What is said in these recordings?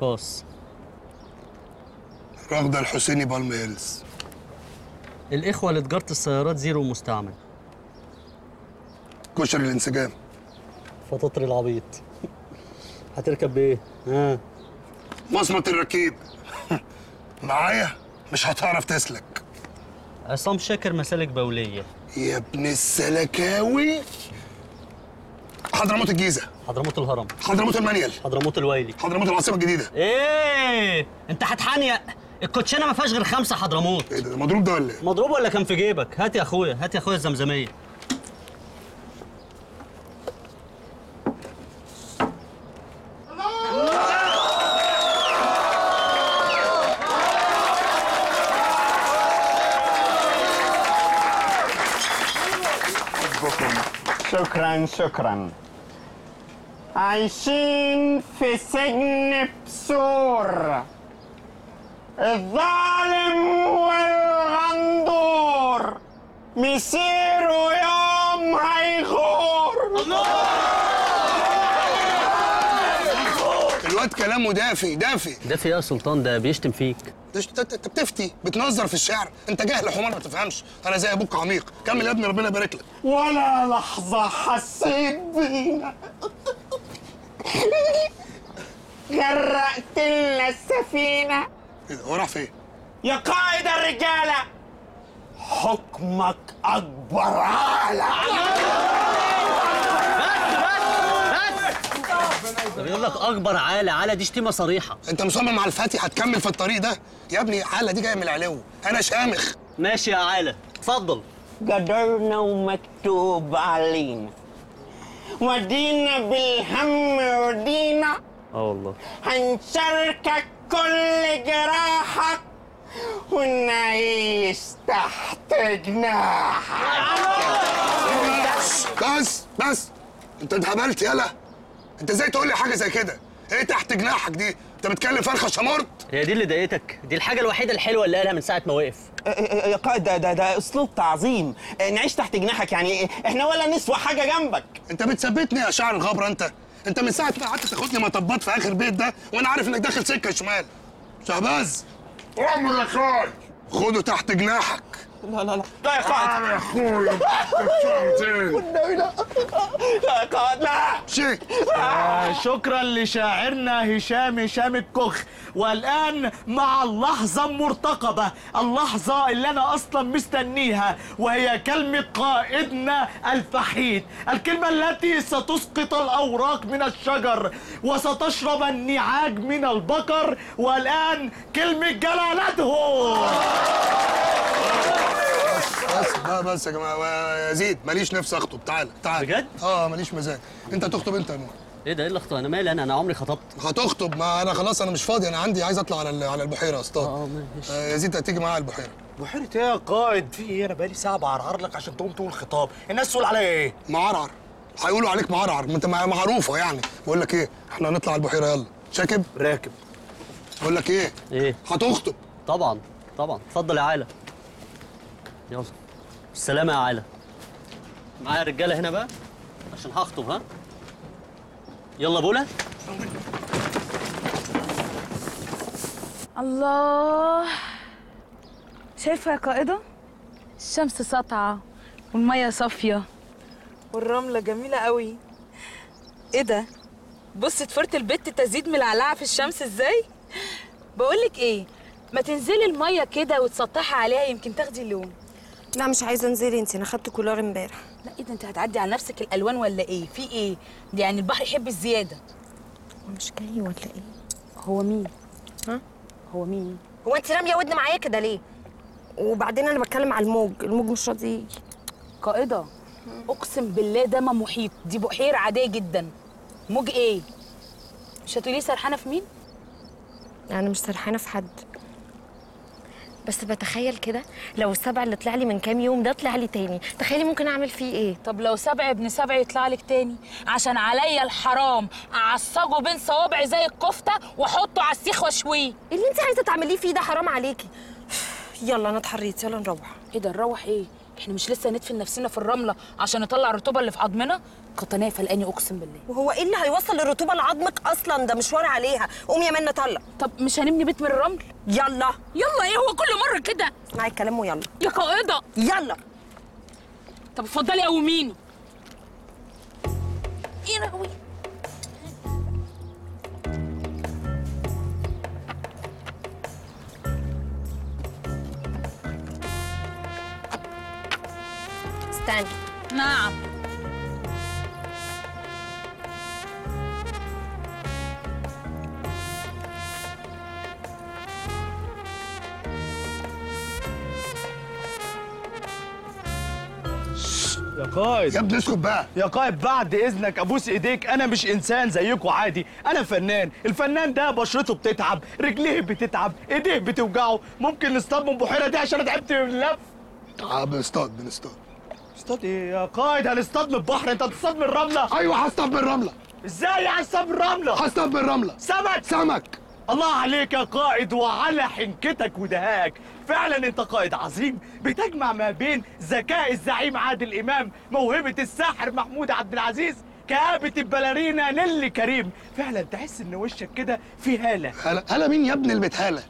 باص راغده الحسيني بالم هيلز الإخوة لتجارة السيارات زيرو مستعمل. كشري الانسجام. فطاطري العبيط. هتركب بإيه؟ ها؟ مصمت الركيب. معايا؟ مش هتعرف تسلك. عصام شاكر مسالك بولية. يا ابن السلكاوي! حضرموت الجيزة. حضرموت الهرم. حضرموت المنيل حضرموت الويلي. حضرموت العاصمة الجديدة. إيه انت هتحنيق الكوتشينة ما فيهاش غير خمسة حضرموت. إيه ده ده مضروب ده ولا إيه؟ مضروب ولا كان في جيبك؟ هات يا أخويا هات يا أخويا الزمزمية. شكرا شكرا. عايشين في سجن بسور. الظالم والغندور مسيره يوم هيغور. الواد كلامه دافي دافي. ده في إيه يا سلطان ده بيشتم فيك. انت انت بتفتي بتنظر في الشعر. انت جاهل حمار ما تفهمش. أنا زي أبوك عميق. كمل يا ابني ربنا يبارك لك. ولا لحظة حسيت بينا. غرقت لنا السفينة. إيه ده هو راح فين؟ يا قائد الرجالة حكمك أكبر على بيقول لك أكبر عالة عالة دي شتيمة صريحة. أنت مصمم على الفتي هتكمل في الطريق ده؟ يا ابني حاله دي جاية من العلو. أنا شامخ. ماشي يا عالة. اتفضل. قدرنا ومكتوب علينا. ودينا بالهم ودينا. آه والله. هنشاركك كل جراحك ونعيش تحت جناحك بس بس. انت اتهبلت يالا انت إزاي تقول لي حاجة زي كده؟ إيه تحت جناحك دي؟ انت بتكلم فرخة شمرت؟ هي دي اللي ضايقتك. دي الحاجة الوحيدة الحلوة اللي قالها من ساعة ما وقف. يا قائد ده ده ده أسلوب تعظيم. نعيش تحت جناحك يعني إحنا ولا نسوى حاجة جنبك. انت بتثبتني يا شعر الغبرة انت. انت من ساعة ما قعدت تاخدني مطبات في آخر بيت ده وأنا عارف إنك داخل سكة شمال. شهباز. عمر يا خالد خده تحت جناحك. لا لا لا. لا يا قائد تعال يا الشمسين والنبي لا لا. يا قائد لا شيء آه، شكرا لشاعرنا هشام هشام الكخ والآن مع اللحظه المرتقبه اللحظة اللي أنا أصلا مستنيها وهي كلمة قائدنا الفحيد. الكلمة التي ستسقط الأوراق من الشجر وستشرب النعاج من البقر. والآن كلمة جلالته. بس بس, يا جماعة يا زيد ماليش نفس أخطب تعال تعال. بجد؟ آه ماليش مزاج. أنت تخطب انت يا نور؟ إيه ده إيه اللي اختار أنا مالي أنا أنا عمري خطبت. هتخطب؟ ما أنا خلاص أنا مش فاضي أنا عندي عايز أطلع على ال- على البحيرة اصطاد آه ماشي. آه يا زيد هتيجي معايا على البحيرة. بحيرة إيه يا قائد؟ في إيه؟ أنا بقالي ساعة بعرعر لك عشان تقوم تقول خطاب، الناس تقول عليا إيه؟ معرعر. هيقولوا عليك معرعر. ما أنت مع- معروفة يعني. بقول لك إيه إحنا هنطلع على البحيرة يلا. شاكب؟ راكب. بقول لك إيه إيه؟ هتخطب. طبعا طبعا. اتفضل يا عالة يلا. السلامة يا عالة معايا رجالة هنا بقى؟ عشان هخطب ها؟ يلا بولا. الله. شايفة يا قائدة؟ الشمس ساطعة والمية صافية. والرملة جميلة قوي. إيه ده؟ بص تفرت البت تزيد ملعلعة في الشمس إزاي؟ بقولك إيه ما تنزلي المية كده وتسطحي عليها يمكن تاخدي اللون. لا مش عايزة انزلي انت أنا خدت كولار امبارح. لا إيه ده؟ انت هتعدي على نفسك الألوان ولا إيه؟ في إيه؟ دي يعني البحر يحب الزيادة. هو مش جاي ولا إيه؟ هو مين؟ ها؟ هو مين؟ هو انت رامية ودن معايا كده ليه؟ وبعدين أنا بتكلم على الموج. الموج مش راضي يجي. قائدة أقسم بالله ده ما محيط. دي بحيرة عادية جدا. موج إيه؟ مش هتقولي سرحانة في مين؟ أنا مش سرحانة في حد. بس بتخيل كده لو السبع اللي طلع لي من كام يوم ده طلع لي تاني. تخيلي ممكن أعمل فيه إيه؟ طب لو سبع ابن سبع يطلع لك تاني. عشان عليا الحرام أعصجه بين صوابعي زي الكفتة وأحطه على السيخ وأشويه. اللي أنت عايزة تعمليه فيه ده حرام عليكي. يلا أنا اتحريت يلا نروح. إيه ده نروح إيه؟ إحنا مش لسه ندفن نفسنا في الرملة عشان نطلع الرطوبة اللي في عظمنا قطنية فلقاني أقسم بالله. وهو إيه اللي هيوصل الرطوبه لعظمك أصلا؟ ده مشوار عليها. قومي يا منى طلق طب مش هنبني بيت من الرمل؟ يلا. يلا إيه هو كل مرة كده؟ اسمعي الكلام ويلا. يا قائده يلا. طب اتفضلي قومينه. يا لهوي استنى نعم. يا قائد. يا ابني اسكت بقى. يا قائد بعد إذنك أبوس إيديك. أنا مش إنسان زيكم عادي. أنا فنان. الفنان ده بشرته بتتعب. رجليه بتتعب. إيديه بتوجعه. ممكن نصطاد من البحيره دي عشان أنا تعبت من اللف آه بنصطاد بنصطاد اصطاد إيه يا قائد هنصطاد من البحر انت هتصطاد من الرملة. أيوه هصطاد بالرمله إزاي يعني هتصطاد من الرملة؟ هصطاد بالرمله سمك! سمك. الله عليك يا قائد وعلى حنكتك ودهاك. فعلا انت قائد عظيم بتجمع ما بين ذكاء الزعيم عادل إمام موهبة الساحر محمود عبد العزيز كآبة الباليرينا نيلي كريم. فعلا تحس إن وشك كده فيه هالة. هلا هلا مين يا ابني اللي بتهالة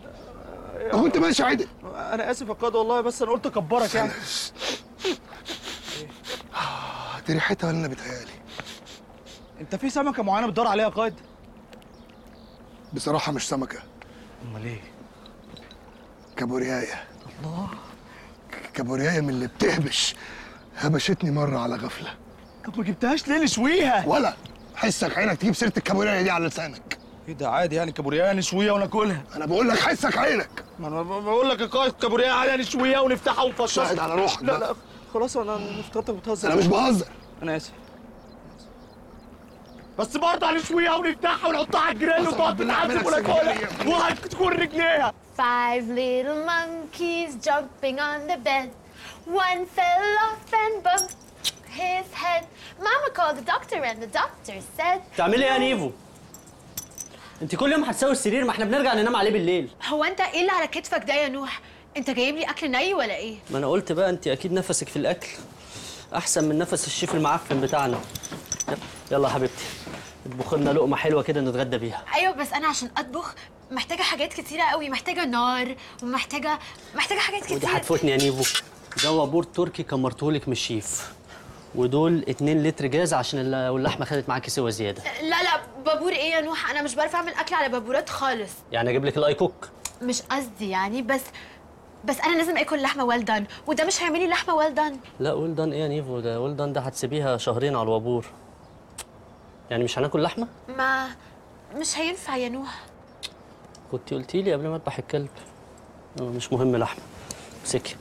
هو انت ماشي عادل أنا آسف يا قائد والله بس أنا قلت أكبرك يعني. دي ريحتها ولا أنا بتهيألي. انت في سمكة معينة بتدور عليها يا قائد؟ بصراحة مش سمكة. أمال إيه؟ كابوريايه الله. كابوريايه من اللي بتهبش. هبشتني مرة على غفلة. طب ما جبتهاش ليه؟ نشويها ولا. حسك عينك تجيب سيرة الكابوريايه دي على لسانك. إيه ده؟ عادي يعني كابوريا نشويها وناكلها. أنا بقول لك حسك عينك. ما أنا بقول لك يا قائد كابوريا عادي نشويها ونفتحها ونفشصها شاهد على روحك لا. لا. خلاص أنا افتكرتك بتهزر. أنا مش بهزر. أنا آسف بس برضه هنشويها ونفتحها ونحطها على الجريل وتقعد تتعذب اعملها وناكلها. وهتكون رجليها Five little monkeys jumping on the bed. One fell off and bumped his head. Mama called the doctor and the doctor said, تعملي إيه يا نيفو انت كل يوم هتساوي السرير ما إحنا بنرجع ننام عليه بالليل هو انت إيه اللي على كتفك ده يا نوح؟ انت جايب لي أكل ني ولا إيه؟ ما أنا قلت بقى انت أكيد نفسك في الأكل أحسن من نفس الشيف المعفن بتاعنا. يلا يا حبيبتي اطبخ لنا لقمة حلوة كده نتغدى بيها. أيوه بس أنا عشان أطبخ محتاجة حاجات كتيرة قوي محتاجة نار ومحتاجة محتاجة حاجات ودي كتير هتفوتني يا نيفو. ده وابور تركي كمرتهولك من الشيف. ودول 2 لتر جاز عشان الل- واللحمة خدت معاكي سوا زيادة. لا لا بابور إيه يا نوح؟ أنا مش بعرف أعمل أكل على بابورات خالص. يعني أجيب لك الأي كوك؟ مش قصدي يعني بس بس أنا لازم آكل لحمة ويل دان وده مش هيعمل لي لحمة ويل دان لا ولدان إيه يا نيفو؟ ده ولدان ده هتسيبيها شهرين على الوابور يعني مش هناكل لحمة؟ ما مش هينفع يا نوح. كنت قلتي لي قبل ما أذبح الكلب. آه، مش مهم لحمة. امسكي.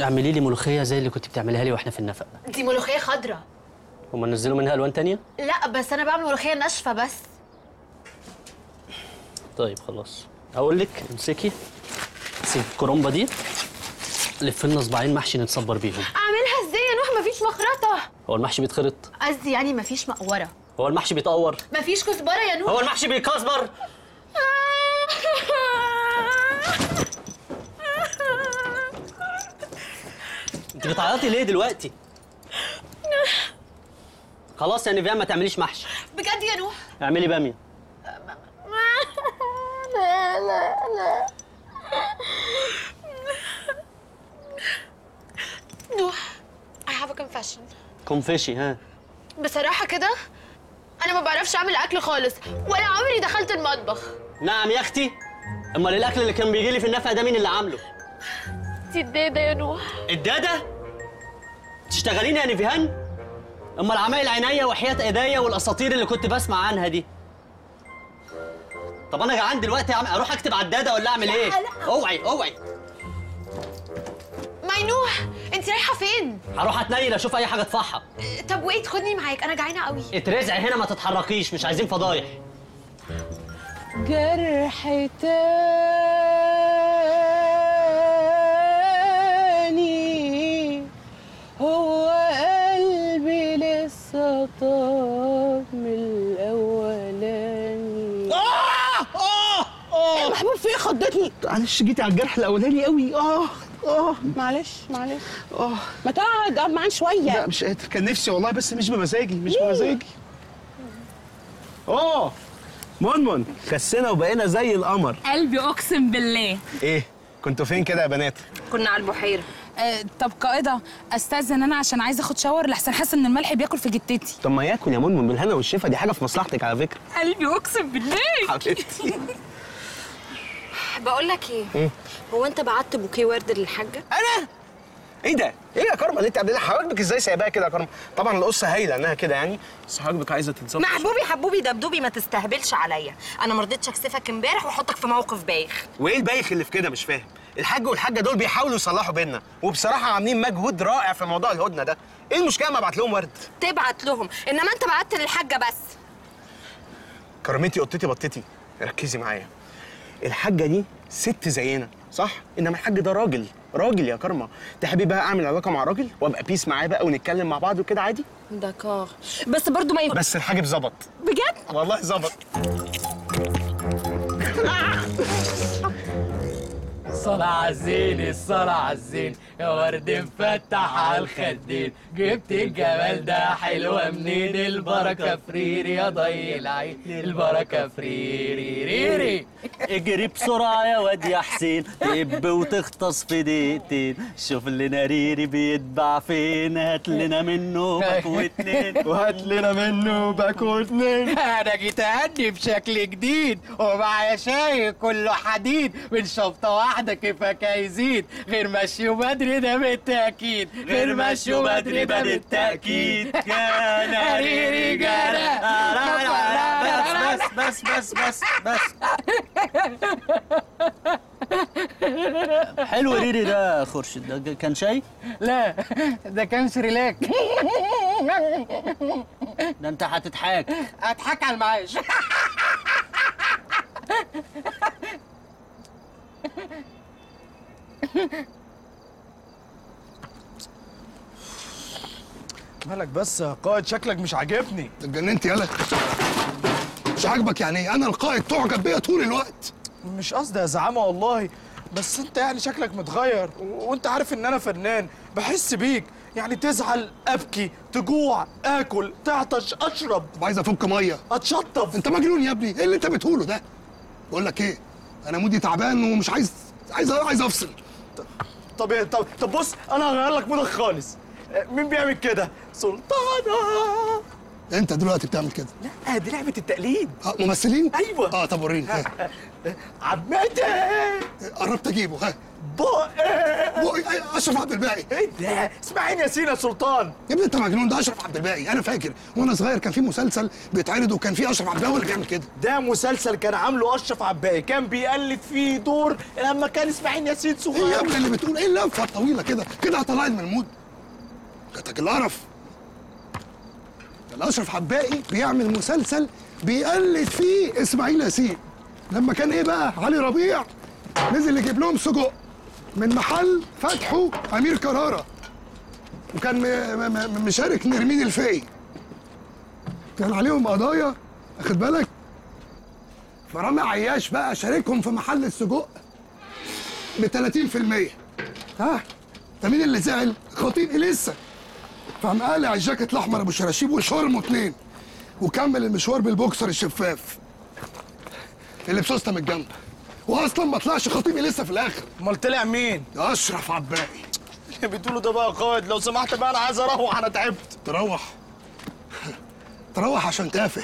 اعملي لي ملوخية زي اللي كنت بتعمليها لي وإحنا في النفق. دي ملوخية خضراء هما نزلوا منها ألوان تانية؟ لا بس أنا بعمل ملوخية ناشفة بس. طيب خلاص. أقول لك امسكي. امسكي الكرومبه دي. لف لنا صباعين محشي نتصبر بيهم. أعملها إزاي يا نوح؟ مفيش مخرطة. هو المحشي بيتخرط؟ قصدي يعني مفيش مقورة. هو المحشي بيتقور؟ مفيش كزبرة يا نوح. هو المحشي بيكزبر؟ انت بتعيطي ليه دلوقتي؟ خلاص يا نيفيان ما تعمليش محشي. بجد يا نوح؟ اعملي بامية. لا لا لا. نوح I have a confession. كونفشي ها. بصراحة كده أنا ما بعرفش أعمل أكل خالص ولا عمري دخلت المطبخ. نعم يا أختي. أمال الأكل اللي كان بيجي لي في النفق ده مين اللي عامله؟ دي الدادة يا نوح. الدادة؟ تشتغلين يا نيفيهان أمال عمايل عينيا وحياة إيديا والأساطير اللي كنت بسمع عنها دي. طب أنا جعان دلوقتي أعمل- أروح اكتب على الدادة ولا اعمل إيه؟ لا. اوعي اوعي. ماي نوح أنت رايحة فين؟ هروح اتنيل أشوف اي حاجة اطفحها طب وإيه خدني معاك أنا جعانة قوي. اترزعي هنا ما تتحركيش مش عايزين فضايح. جرح خضتني. معلش جيتي على الجرح الأولاني قوي آه آه. معلش معلش. آه. ما تقعد اقعد معانا شوية. لا مش قادر. كان نفسي والله بس مش بمزاجي مش بمزاجي. آه. منمن خسنا وبقينا زي القمر. قلبي أقسم بالله. إيه؟ كنتوا فين كده يا بنات؟ كنا على البحيرة. آه طب قائده استاذن أنا عشان عايزه آخد شاور لحسن حاسه إن الملح بياكل في جتتي. طب ما ياكل يا منمن بالهنا والشفا دي حاجة في مصلحتك على فكرة. قلبي أقسم بالله. حبيبتي. بقول لك إيه؟ إيه؟ هو انت بعت بوكيه ورد للحاجة؟ أنا؟ إيه ده؟ إيه يا كرمه اللي انت عاملها حواجبك إزاي سايباها كده يا كرمه؟ طبعا القصة هايلة انها كده يعني. بس حواجبك عايزة تتظبط محبوبي حبوبي دبدوبي ما تستهبلش عليا. أنا ما رضيتش أكسفك امبارح وأحطك في موقف بايخ. وإيه البايخ اللي في كده؟ مش فاهم. الحاج والحاجة دول بيحاولوا يصلحوا بينا. وبصراحة عاملين مجهود رائع في موضوع الهدنة ده. إيه المشكلة ما أبعت لهم ورد؟ تبعت لهم. إنما أنت بعت للحاجة بس. كرمتي قطتي بطتي. ركزي معايا. الحاجة دي ست زينا صح؟ إنما الحاج ده راجل راجل يا كرمة. تحبي بقى أعمل علاقة مع راجل وأبقى بيس معاه بقى ونتكلم مع بعض وكده عادي؟ دكار. بس برضو ما ينفع بس الحاجب ظبط بجد؟ والله ظبط. الصلاة عالزين الصلاة عالزين يا ورد مفتح على الخدين. جبت الجمال ده حلوة منين البركة. فريري يا ضي العين البركة فريري ريري. اجري بسرعة يا واد يا حسين تقب وتغطس في دقيقتين شوف لنا ريري بيتباع فين هات لنا منه باك واتنين وهات لنا منه باكو اتنين أنا جيت اهدي بشكل جديد ومعايا شاي كله حديد من شفطه واحدة كيفك هيزيد غير مشي وبدري ده بالتاكيد غير مشي وبدري ده بالتاكيد كان ريري جانا بس بس بس بس بس حلو ريري ده يا خورشيد. ده كان شاي؟ لا ده كان سريلاك. ده انت هتضحك. اضحك على المعاش. مالك بس يا قائد؟ شكلك مش عاجبني. اتجننت يالا. مش عاجبك يعني إيه أنا القائد تعجب بيا طول الوقت؟ مش قصدي يا زعامة والله بس انت يعني شكلك متغير وانت عارف ان أنا فنان بحس بيك. يعني تزعل ابكي تجوع آكل تعطش اشرب. عايز افك مية. اتشطف. انت مجنون يا ابني إيه اللي انت بتقوله ده؟ بقول لك إيه أنا مودي تعبان ومش عايز عايز عايز افصل. طب طب طب بص أنا هغير لك مودك خالص. مين بيعمل كده؟ سلطانة. انت دلوقتي بتعمل كده. لا دي لعبة التقليد. آه ممثلين؟ أيوه. آه طب وريني. ها. عمتي قربت أجيبه. ها بقى بقى- أشرف عبد الباقي. إيه ده؟ اسماعيل ياسين يا سلطان. يا ابني أنت مجنون ده أشرف عبد الباقي. أنا فاكر وأنا صغير كان في مسلسل بيتعرض وكان في أشرف عبد الباقي هو اللي بيعمل كده. ده مسلسل كان عامله أشرف عباقي كان بيقلد فيه دور لما كان اسماعيل ياسين إيه يا صغير. ابني اللي بتقول؟ إيه اللفة الطويلة كده؟ كده هطلعني من المود. جاتك القرف. كان اشرف عباقي بيعمل مسلسل بيقلد فيه إسماعيل ياسين. لما كان إيه بقى؟ علي ربيع نزل يجيب لهم سجق من محل فتحه أمير كرارة. وكان مشارك نرمين الفقي. كان عليهم قضايا واخد بالك؟ فرامي عياش بقى شاركهم في محل السجق ب 30% ها؟ ده مين اللي زعل؟ خطيب لسه فقام قالع الجاكيت الأحمر أبو شراشيب وشرمه اتنين. وكمل المشوار بالبوكسر الشفاف. اللي بسوسته من الجنب. واصلا ما طلعش خطيب لسه في الآخر. أمال طلع مين؟ أشرف عباقي. اللي بتقوله ده بقى قائد. لو سمحت بقى أنا عايز أروح أنا تعبت. تروح. تروح عشان تافه.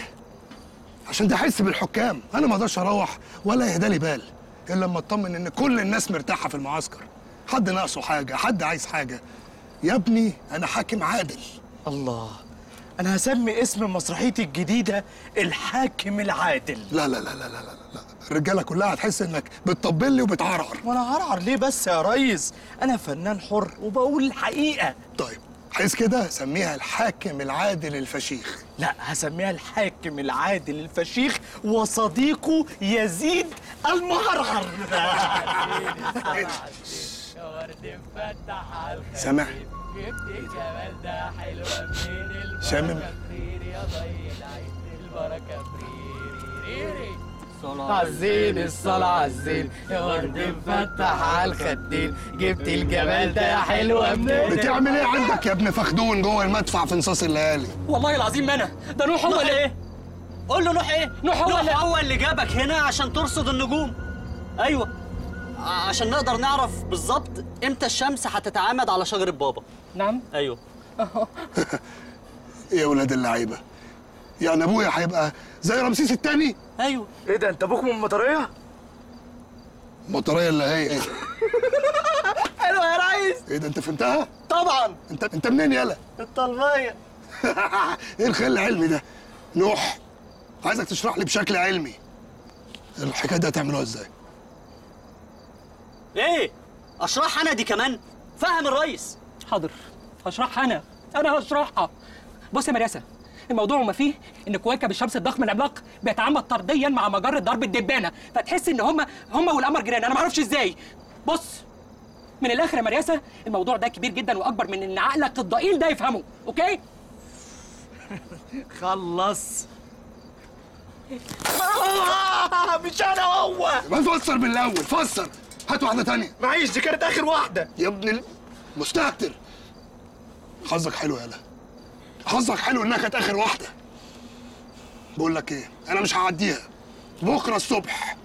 عشان تحس بالحكام. أنا ما أقدرش أروح ولا يهدى لي بال إلا لما أطمن إن كل الناس مرتاحة في المعسكر. حد ناقصه حاجة حد عايز حاجة. يا ابني أنا حاكم عادل. الله. أنا هسمي اسم مسرحيتي الجديدة الحاكم العادل. لا لا لا لا لا لا لا. الرجالة كلها هتحس إنك بتطبل لي وبتعرعر. وأنا هرعر ليه بس يا ريس؟ أنا فنان حر وبقول الحقيقة. طيب عايز كده سميها الحاكم العادل الفشيخ. لا هسميها الحاكم العادل الفشيخ وصديقه يزيد المهرهر سامع شامم عالزين الصلاة عالزين يا ورد مفتح على الخدين جبت الجمال ده يا حلوة منين؟ بتعمل إيه عندك يا ابن فخدون جوه المدفع في نصاص الليالي والله العظيم ما أنا. ده نوح هو اللي إيه؟ قول له نوح إيه؟ نوح هو اللي هو اللي جابك هنا عشان ترصد النجوم. أيوه. عشان نقدر نعرف بالظبط إمتى الشمس هتتعامد على شجرة بابا. نعم. أيوه. إيه يا ولاد اللعيبة؟ يعني أبويا هيبقى زي رمسيس الثاني أيوه. إيه ده أنت أبوك من المطرية؟ المطرية اللي هي إيه؟ حلوة يا ريس. إيه ده أنت فهمتها؟ طبعا. أنت أنت منين يالا؟ الطلبية إيه الخيال العلمي ده؟ نوح عايزك تشرح لي بشكل علمي. الحكاية دي هتعملوها إزاي؟ إيه أشرح أنا دي كمان. فهم الريس حاضر هشرحها أنا. أنا هشرحها. بص يا مرياسه الموضوع ما فيه إن كويكب الشمس الضخم العملاق بيتعامد طرديا مع مجرة ضرب الدبانة. فتحس إن هم هم والقمر جيران. أنا ما أعرفش إزاي. بص من الآخر يا مرياسه الموضوع ده كبير جدا وأكبر من إن عقلك الضئيل ده يفهمه. أوكي؟ خلص. آه، مش أنا هو. ما تفسر من الأول. فسر. هات واحدة تانية. معيش دي كانت آخر واحدة. يا ابن المستهتر حظك حلو يالا حظك حلو إنها كانت آخر واحدة. بقول لك إيه أنا مش هعديها. بكرة الصبح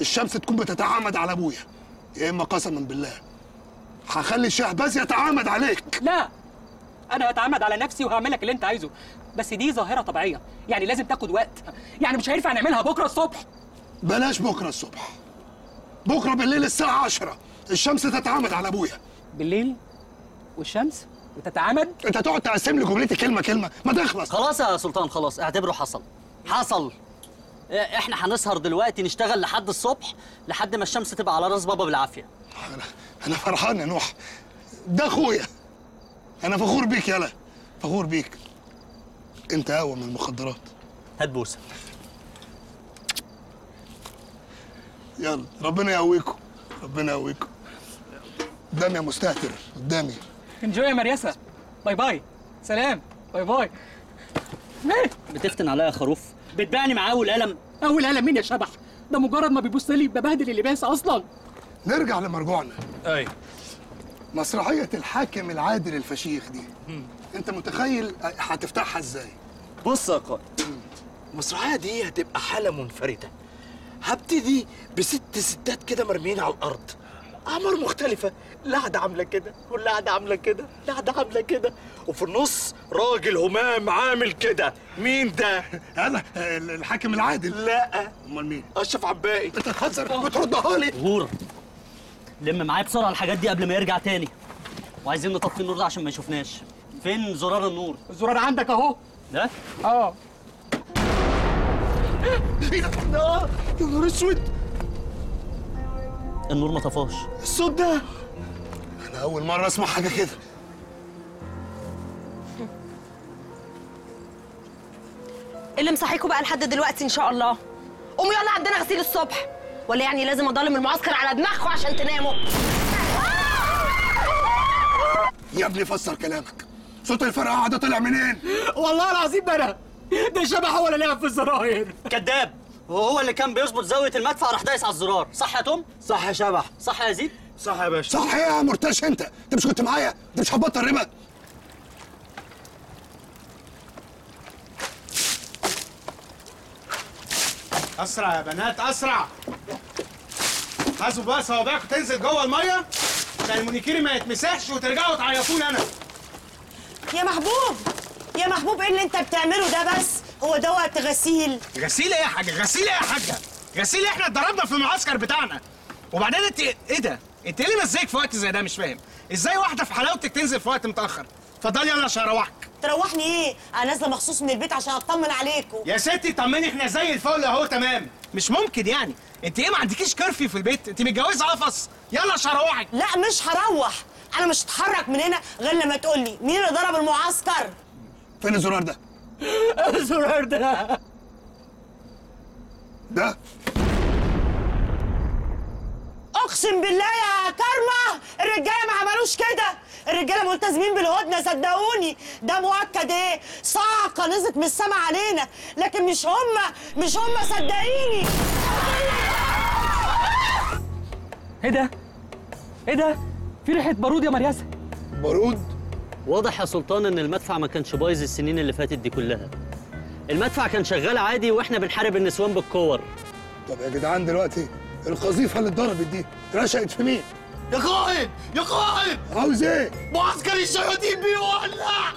الشمس تكون بتتعامد على أبويا. يا إما قسما بالله. هخلي الشهباز يتعامد عليك. لا أنا هتعمد على نفسي وهعمل لك اللي أنت عايزه. بس دي ظاهرة طبيعية. يعني لازم تاخد وقت. يعني مش هينفع نعملها بكرة الصبح. بلاش بكرة الصبح. بكرة بالليل الساعة 10 الشمس تتعامد على أبويا. بالليل؟ والشمس؟ وتتعامد؟ أنت تقعد تقسم لي جملتي كلمة كلمة. ما تخلص. خلاص يا سلطان خلاص. اعتبره حصل. حصل. إيه، إحنا هنسهر دلوقتي نشتغل لحد الصبح لحد ما الشمس تبقى على راس بابا بالعافية. أنا أنا فرحان يا نوح. ده أخويا. أنا فخور بيك يالا. فخور بيك. أنت اقوى من المخدرات. هات بوسه يلا ربنا يقويكم ربنا يقويكم. قدامي يا مستهتر قدامي. enjoy يا مرياسة bye bye سلام. باي باي بتفتن عليا يا خروف؟ بتبيعني معاه والقلم أول قلم مين يا شبح؟ ده مجرد ما بيبص لي ببهدل اللباس أصلا. نرجع لمرجوعنا. أي. مسرحية الحاكم العادل الفشيخ دي. أنت متخيل هتفتحها إزاي؟ بص يا قائد. المسرحية دي هتبقى حالة منفردة. هبتدي بست ستات كده مرميين على الأرض. أعمار مختلفة. لعدة عاملة كده واللعدة عاملة كده لعدة عاملة كده. وفي النص راجل همام عامل كده. مين ده؟ أنا الحاكم العادل. لا. أمال مين؟ أشرف عباقي. أنت تهزر. بتردها لي. غور لم معايا بسرعة الحاجات دي قبل ما يرجع تاني. وعايزين نطفي النور ده عشان ما يشوفناش. فين زرار النور؟ الزرار عندك أهو. ده آه. آه، يا نهار أسود. النور ما طفاش. الصوت ده. أنا أول مرة أسمع حاجة كده. اللي مصحيكوا بقى لحد دلوقتي إن شاء الله. قوموا يلا عندنا غسيل الصبح. ولا يعني لازم أضلم المعسكر على دماغكم عشان تناموا. يا ابني فسر كلامك. صوت الفرقعة ده طلع منين؟ والله العظيم أنا ده شبح هو اللي لعب في الزراير. كذاب. وهو اللي كان بيظبط زاوية المدفع راح دايس على الزرار. صح يا توم؟ صح يا شبح. صح يا يزيد صح يا باشا. صح يا مرتاش انت. انت مش كنت معايا؟ انت مش هتبطل ربا اسرع يا بنات اسرع. هاتوا بقى صوابعكم تنزل جوه المية. عشان المونيكيري ما يتمسحش وترجعوا تعيطوني أنا. يا محبوب. يا محبوب إيه اللي أنت بتعمله ده بس؟ هو ده وقت غسيل. غسيل إيه يا حاجة؟ غسيل إيه يا حاجة؟ غسيل إيه؟ إحنا اتضربنا في المعسكر بتاعنا. وبعدين أنت إيه ده؟ أنت إيه اللي مزيك في وقت زي ده؟ مش فاهم. إزاي واحدة في حلاوتك تنزل في وقت متأخر؟ اتفضلي يلا عشان أروحك. تروحني إيه؟ أنا نازلة مخصوص من البيت عشان أطمن عليكم. يا ستي طمني إحنا زي الفل أهو تمام. مش ممكن يعني. أنت إيه ما عندكيش كرفي في البيت؟ أنت متجوزة قفص. يلا عشان أروحك. لا مش هروح. أنا مش هتحرك من هنا غير لما تقول لي مين اللي ضرب المعسكر؟ فين الزرار ده؟ الزرار ده. ده؟ أقسم بالله يا كارما الرجالة ما عملوش كده. الرجالة ملتزمين بالهدنة صدقوني. ده مؤكد إيه؟ صاعقه نزلت من السما علينا. لكن مش هما مش هما صدقيني. إيه ده؟ إيه ده؟ في ريحة بارود يا مرياسه بارود؟ واضح يا سلطان إن المدفع ما كانش بايظ السنين اللي فاتت دي كلها. المدفع كان شغال عادي وإحنا بنحارب النسوان بالكور. طب يا جدعان دلوقتي القذيفة اللي اتضربت دي رشقت في مين؟ يا قائد! يا قائد! عاوز إيه؟ معسكر الشياطين بيولع!